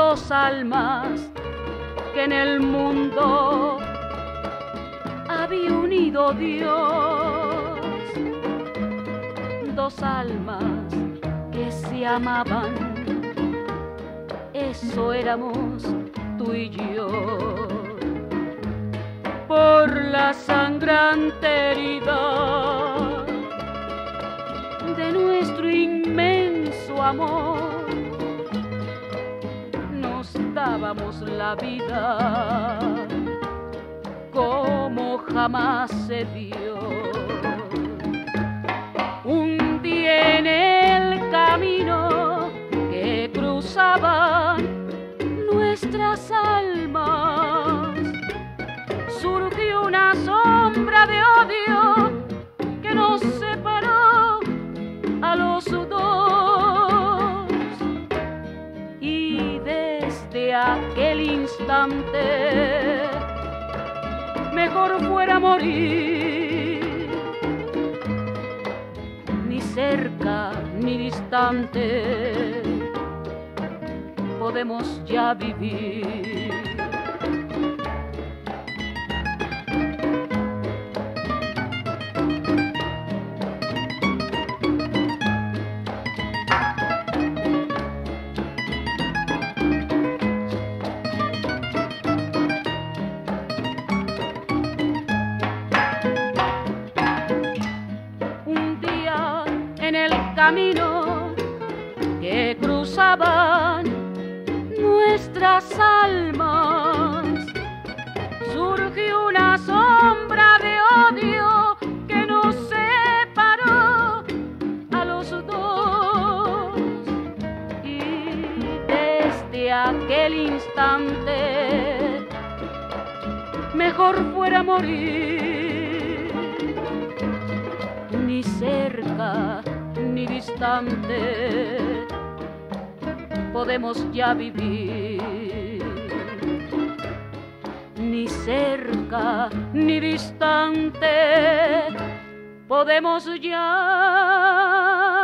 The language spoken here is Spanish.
dos almas que en el mundo había unido Dios. Dos almas que se amaban, eso éramos tú y yo. Por la sangrante herida de nuestro inmenso amor, la vida como jamás se dio. Aquel instante, mejor fuera morir, ni cerca ni distante, podemos ya vivir. Camino que cruzaban nuestras almas. Surgió una sombra de odio que nos separó a los dos. Y desde aquel instante, mejor fuera morir ni cerca ni distante podemos ya vivir. Ni cerca ni distante podemos ya